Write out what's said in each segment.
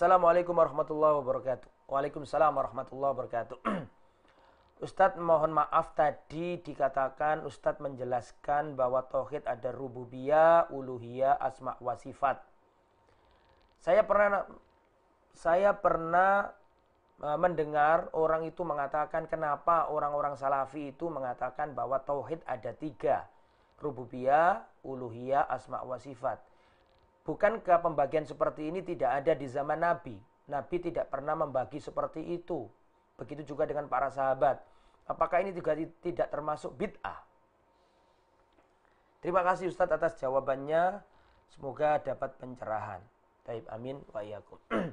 Assalamualaikum warahmatullahi wabarakatuh. Waalaikumsalam warahmatullahi wabarakatuh. Ustadz mohon maaf tadi dikatakan Ustadz menjelaskan bahwa tauhid ada rububiyah, uluhiyah, asma wa sifat. Saya pernah saya pernah e, mendengar orang itu mengatakan kenapa orang-orang salafi itu mengatakan bahwa tauhid ada tiga. Rububiyah, uluhiyah, asma wa sifat. Bukankah pembagian seperti ini tidak ada di zaman Nabi? Nabi tidak pernah membagi seperti itu. Begitu juga dengan para sahabat. Apakah ini juga tidak termasuk bid'ah? Terima kasih Ustadz atas jawabannya. Semoga dapat pencerahan. Taib amin wa iyakum.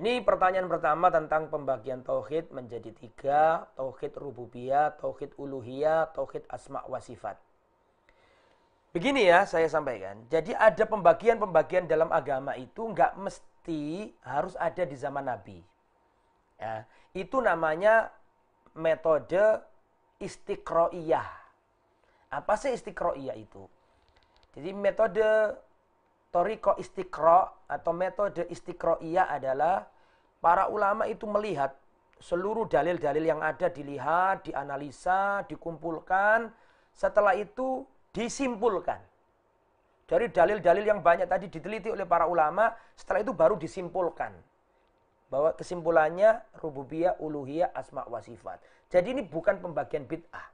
Ini pertanyaan pertama tentang pembagian tauhid menjadi tiga, tauhid rububiyah, tauhid uluhiyah, tauhid asma wa sifat. Begini ya saya sampaikan. Jadi ada pembagian-pembagian dalam agama itu nggak mesti harus ada di zaman Nabi. Ya, itu namanya metode istiqroiyah. Apa sih istiqroiyah itu? Jadi metode toriko istiqro atau metode istiqroiyah adalah para ulama itu melihat seluruh dalil-dalil yang ada dilihat, dianalisa, dikumpulkan. Setelah itu disimpulkan. Dari dalil-dalil yang banyak tadi diteliti oleh para ulama, setelah itu baru disimpulkan. Bahwa kesimpulannya rububiyah, uluhiyah, asma wa sifat. Jadi ini bukan pembagian bid'ah.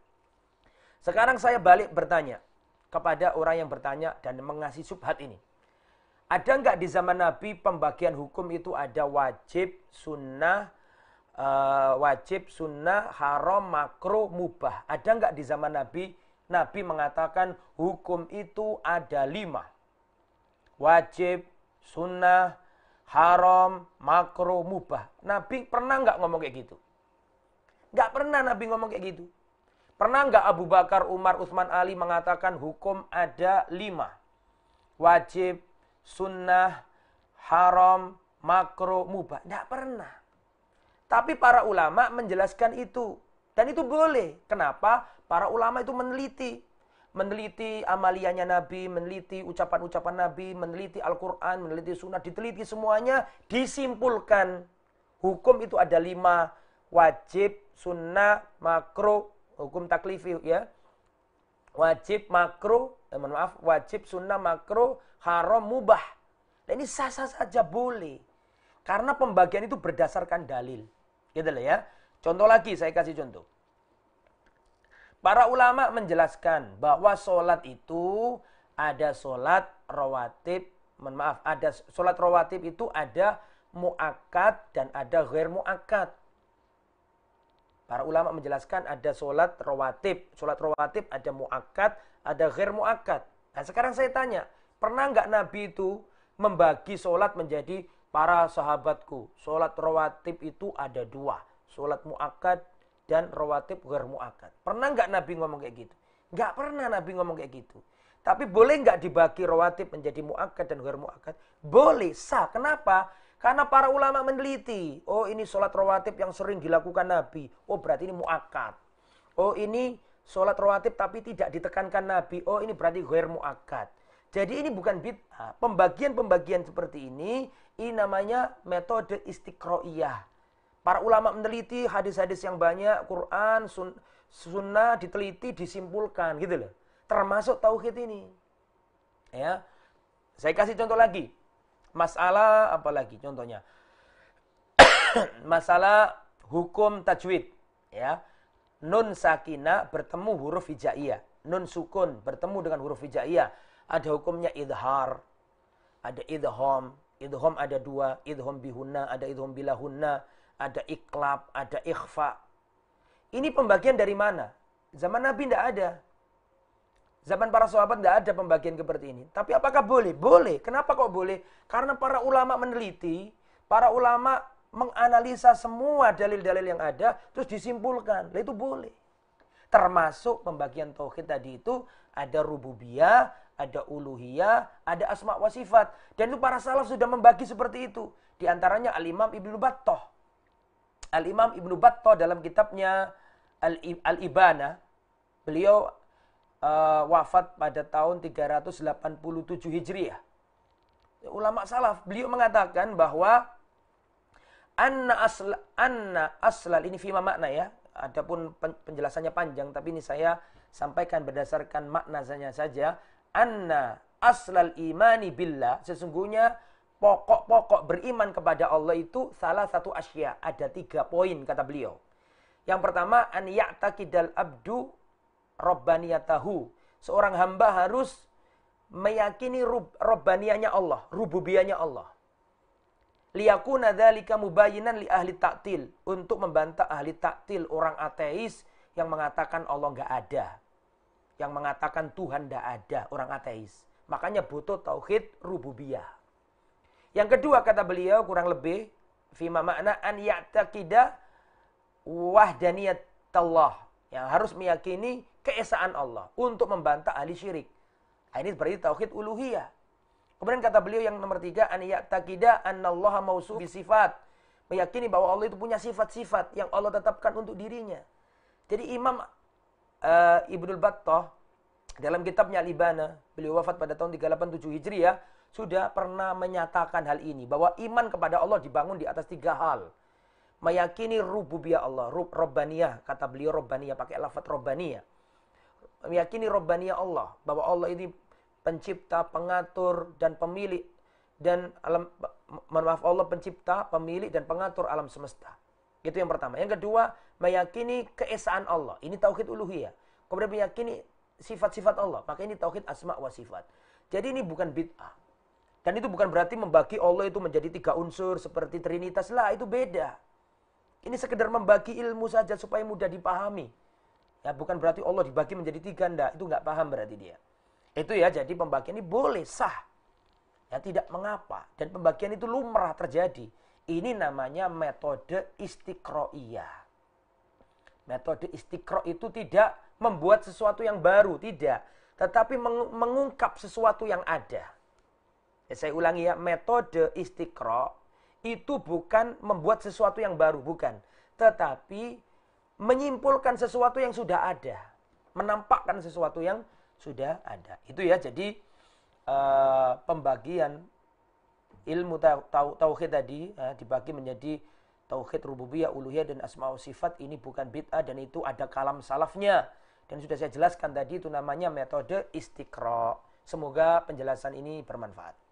Sekarang saya balik bertanya kepada orang yang bertanya dan mengasih subhat ini. Ada nggak di zaman Nabi pembagian hukum itu ada wajib, sunnah, uh, wajib, sunnah, haram, makro, mubah. Ada nggak di zaman Nabi Nabi mengatakan hukum itu ada lima. Wajib, sunnah, haram, makro, mubah. Nabi pernah nggak ngomong kayak gitu? Nggak pernah Nabi ngomong kayak gitu. Pernah nggak Abu Bakar, Umar, Utsman, Ali mengatakan hukum ada lima. Wajib, sunnah, haram, makro, mubah. Nggak pernah. Tapi para ulama menjelaskan itu. Dan itu boleh. Kenapa? Para ulama itu meneliti. Meneliti amaliyahnya Nabi, meneliti ucapan-ucapan Nabi, meneliti Al-Quran, meneliti sunnah, diteliti semuanya, disimpulkan. Hukum itu ada lima, wajib, sunnah, makro, hukum taklifi ya. Wajib, makro, eh, maaf, wajib, sunnah, makro, haram, mubah. Dan ini sah-sah saja boleh. Karena pembagian itu berdasarkan dalil. Gitu lah ya. Contoh lagi, saya kasih contoh. Para ulama menjelaskan bahwa sholat itu ada sholat rawatib, maaf, ada sholat rawatib itu ada muakat dan ada ghair muakat. Para ulama menjelaskan ada sholat rawatib. Sholat rawatib ada muakat, ada ghair muakat. Nah sekarang saya tanya, pernah nggak Nabi itu membagi sholat menjadi para sahabatku? Sholat rawatib itu ada dua. Sholat muakat dan rawatib ghair mu'akad. Pernah nggak Nabi ngomong kayak gitu? Nggak pernah Nabi ngomong kayak gitu. Tapi boleh nggak dibagi rawatib menjadi mu'akad dan ghair mu'akad? Boleh, sah. Kenapa? Karena para ulama meneliti. Oh ini sholat rawatib yang sering dilakukan Nabi. Oh berarti ini mu'akad. Oh ini sholat rawatib tapi tidak ditekankan Nabi. Oh ini berarti ghair mu'akad. Jadi ini bukan bid'ah. Pembagian-pembagian seperti ini, ini namanya metode istiqro'iyah Para ulama meneliti hadis-hadis yang banyak, Quran, sun, sunnah diteliti, disimpulkan gitu loh. Termasuk tauhid ini. Ya. Saya kasih contoh lagi. Masalah apa lagi contohnya? Masalah hukum tajwid, ya. Nun sakina bertemu huruf hijaiyah. Nun sukun bertemu dengan huruf hijaiyah. Ada hukumnya idhar, ada idhom. Idhom ada dua, idhom bihunna, ada idhom bilahunna ada iklab, ada ikhfa. Ini pembagian dari mana? Zaman Nabi tidak ada. Zaman para sahabat tidak ada pembagian seperti ini. Tapi apakah boleh? Boleh. Kenapa kok boleh? Karena para ulama meneliti, para ulama menganalisa semua dalil-dalil yang ada, terus disimpulkan. Itu boleh. Termasuk pembagian tauhid tadi itu ada rububiyah, ada uluhiyah, ada asma wa sifat. Dan itu para salaf sudah membagi seperti itu. Di antaranya Al-Imam Ibnu Battah Al-Imam Ibnu Battah dalam kitabnya Al-Ibana, beliau uh, wafat pada tahun 387 Hijriah. ulama salaf. Beliau mengatakan bahwa anna asla anna aslal ini fima makna ya. Adapun penjelasannya panjang tapi ini saya sampaikan berdasarkan maknanya saja. Anna aslal imani billah sesungguhnya pokok-pokok beriman kepada Allah itu salah satu asya. Ada tiga poin kata beliau. Yang pertama an ya'taqidal abdu robbaniyatahu. Seorang hamba harus meyakini rub, Allah, rububiyanya Allah. Liyakuna dzalika mubayyinan li ahli taktil untuk membantah ahli taktil orang ateis yang mengatakan Allah nggak ada. Yang mengatakan Tuhan tidak ada, orang ateis. Makanya butuh tauhid rububiyah. Yang kedua kata beliau kurang lebih fima makna an ya'taqida wahdaniyat Allah yang harus meyakini keesaan Allah untuk membantah ahli syirik. Nah, ini berarti tauhid uluhiyah. Kemudian kata beliau yang nomor tiga, an ya'taqida annallaha mausu sifat. Meyakini bahwa Allah itu punya sifat-sifat yang Allah tetapkan untuk dirinya. Jadi Imam uh, Ibnul Battah dalam kitabnya Libana, beliau wafat pada tahun 387 Hijriah, sudah pernah menyatakan hal ini. Bahwa iman kepada Allah dibangun di atas tiga hal meyakini rububiyah Allah, rub robbaniyah, kata beliau robbaniyah pakai lafaz robbaniyah. Meyakini robbaniyah Allah, bahwa Allah ini pencipta, pengatur dan pemilik dan alam maaf Allah pencipta, pemilik dan pengatur alam semesta. Itu yang pertama. Yang kedua, meyakini keesaan Allah. Ini tauhid uluhiyah. Kemudian meyakini sifat-sifat Allah. Maka ini tauhid asma wa sifat. Jadi ini bukan bid'ah. Dan itu bukan berarti membagi Allah itu menjadi tiga unsur seperti Trinitas lah, itu beda. Ini sekedar membagi ilmu saja supaya mudah dipahami. Ya, bukan berarti Allah dibagi menjadi tiga, enggak. Itu enggak paham berarti dia. Itu ya, jadi pembagian ini boleh, sah. Ya, tidak mengapa. Dan pembagian itu lumrah terjadi. Ini namanya metode istiqro'iyah. Metode istiqro itu tidak membuat sesuatu yang baru, tidak. Tetapi mengungkap sesuatu yang ada. Ya, saya ulangi ya, metode istiqro itu bukan membuat sesuatu yang baru, bukan. Tetapi menyimpulkan sesuatu yang sudah ada. Menampakkan sesuatu yang sudah ada. Itu ya, jadi uh, pembagian ilmu tauhid tadi uh, dibagi menjadi tauhid rububiyah, uluhiyah dan asma wa sifat ini bukan bid'ah dan itu ada kalam salafnya. Dan sudah saya jelaskan tadi itu namanya metode istiqra. Semoga penjelasan ini bermanfaat.